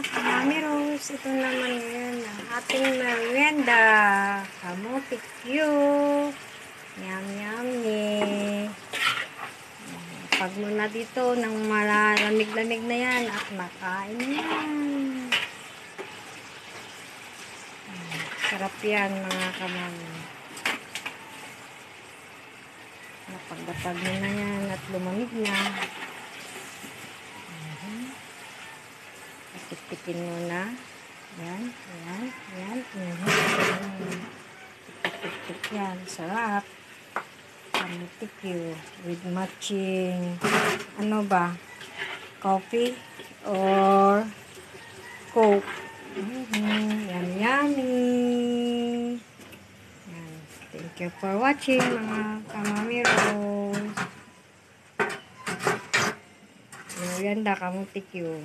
Mami Rose, ito naman yun ang ating merienda. Kamutik you. Yum, yummy. Pag muna dito ng malalamig-lamig na yan at makain yan. Sarap yan mga kamami. Napagdatag mo na yan at lumamig na. Tiktikin mo na. Yan, yan, yan. Mhm. Tik-tik yan. Sarap. Kamutik you with matching ano ba? Coffee or Coke. Mhm. Yum, yummy. Yan. Thank you for watching mga kamami Rose. Merienda kamutik you.